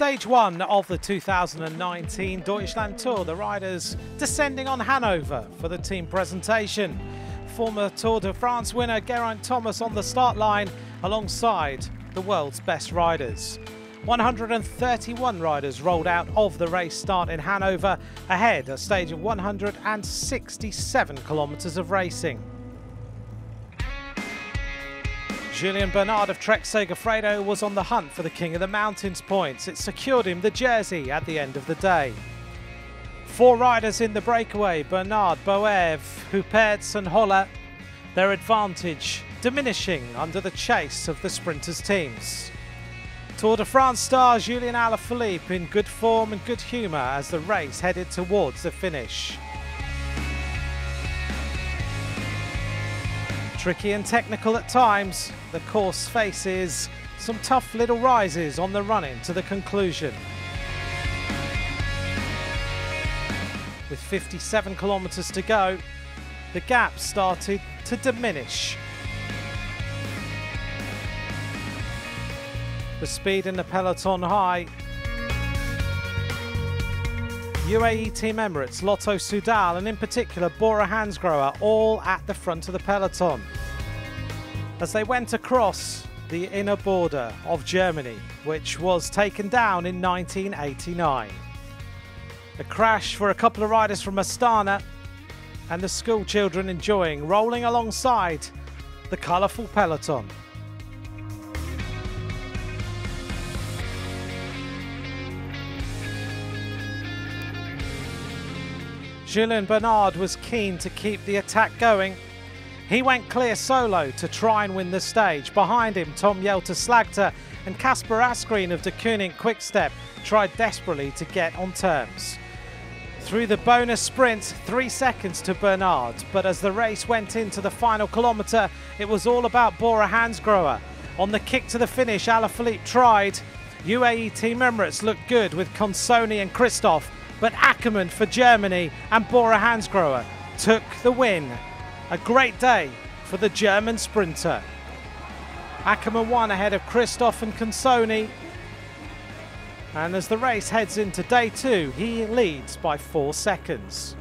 Stage one of the 2019 Deutschland Tour, the riders descending on Hanover for the team presentation. Former Tour de France winner Geraint Thomas on the start line alongside the world's best riders. 131 riders rolled out of the race start in Hanover, ahead a stage of 167 kilometres of racing. Julien Bernard of Trek Segafredo was on the hunt for the King of the Mountains points. It secured him the jersey at the end of the day. Four riders in the breakaway, Bernard, Boev, Huppertz and Holler, their advantage diminishing under the chase of the sprinters' teams. Tour de France star Julian Alaphilippe in good form and good humour as the race headed towards the finish. Tricky and technical at times, the course faces some tough little rises on the run in to the conclusion. With 57 kilometres to go, the gap started to diminish. The speed in the peloton high. UAE Team Emirates, Lotto Soudal, and in particular Bora Hansgrohe all at the front of the peloton. As they went across the inner border of Germany, which was taken down in 1989. A crash for a couple of riders from Astana and the school children enjoying rolling alongside the colourful peloton. Julien Bernard was keen to keep the attack going. He went clear solo to try and win the stage. Behind him, Tom Jelte Slagter and Kasper Asgreen of Deceuninck Quickstep tried desperately to get on terms. Through the bonus sprint, three seconds to Bernard, but as the race went into the final kilometre, it was all about Bora Hansgrohe. On the kick to the finish, Alaphilippe tried. UAE Team Emirates looked good with Consonni and Kristoff but Ackermann for Germany and Bora Hansgrohe took the win. A great day for the German sprinter. Ackermann won ahead of Kristoff and Consonni. And as the race heads into day two, he leads by four seconds.